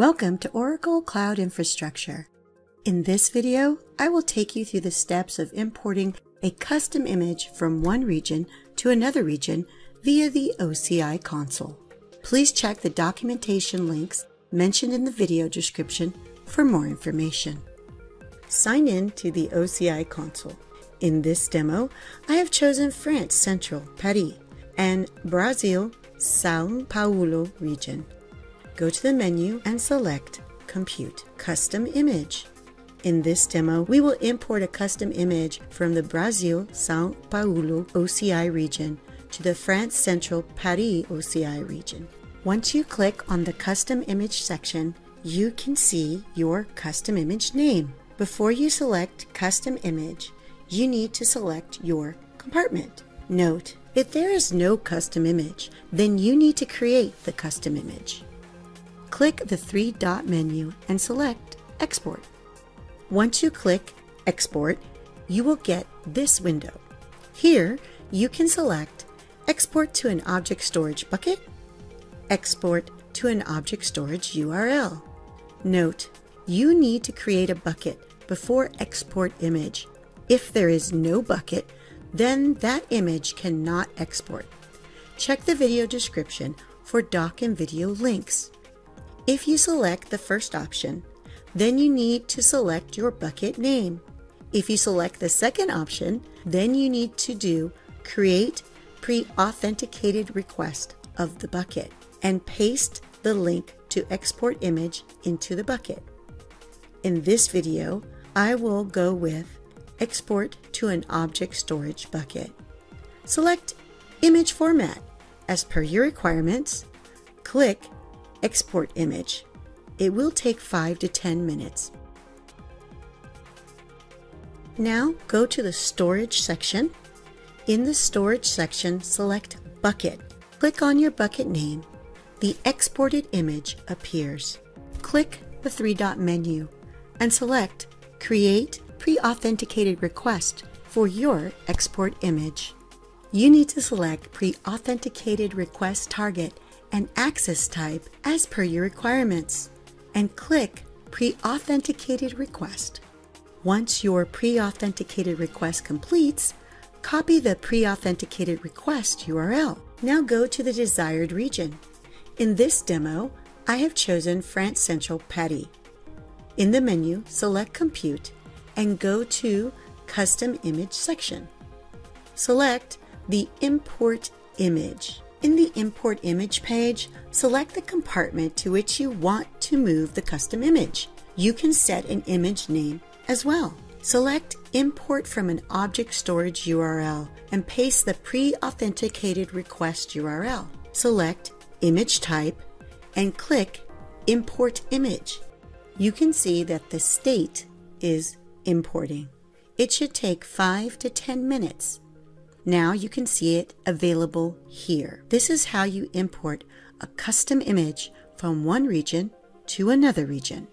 Welcome to Oracle Cloud Infrastructure. In this video, I will take you through the steps of importing a custom image from one region to another region via the OCI console. Please check the documentation links mentioned in the video description for more information. Sign in to the OCI console. In this demo, I have chosen France Central, Paris, and Brazil, Sao Paulo region. Go to the menu and select Compute Custom Image. In this demo, we will import a custom image from the Brazil Sao Paulo OCI region to the France Central Paris OCI region. Once you click on the Custom Image section, you can see your custom image name. Before you select Custom Image, you need to select your compartment. Note, if there is no custom image, then you need to create the custom image click the three dot menu and select Export. Once you click Export, you will get this window. Here, you can select Export to an object storage bucket, Export to an object storage URL. Note, you need to create a bucket before Export Image. If there is no bucket, then that image cannot export. Check the video description for doc and video links. If you select the first option, then you need to select your bucket name. If you select the second option, then you need to do Create Pre-Authenticated Request of the bucket and paste the link to export image into the bucket. In this video, I will go with Export to an Object Storage Bucket. Select Image Format. As per your requirements, click export image. It will take 5 to 10 minutes. Now go to the storage section. In the storage section, select bucket. Click on your bucket name. The exported image appears. Click the three dot menu and select create pre-authenticated request for your export image. You need to select pre-authenticated request target and access type as per your requirements and click Pre-Authenticated Request. Once your pre-authenticated request completes, copy the pre-authenticated request URL. Now go to the desired region. In this demo, I have chosen France Central Paris. In the menu, select Compute and go to Custom Image section. Select the Import Image. In the Import Image page, select the compartment to which you want to move the custom image. You can set an image name as well. Select Import from an object storage URL and paste the pre-authenticated request URL. Select Image Type and click Import Image. You can see that the state is importing. It should take 5 to 10 minutes. Now you can see it available here. This is how you import a custom image from one region to another region.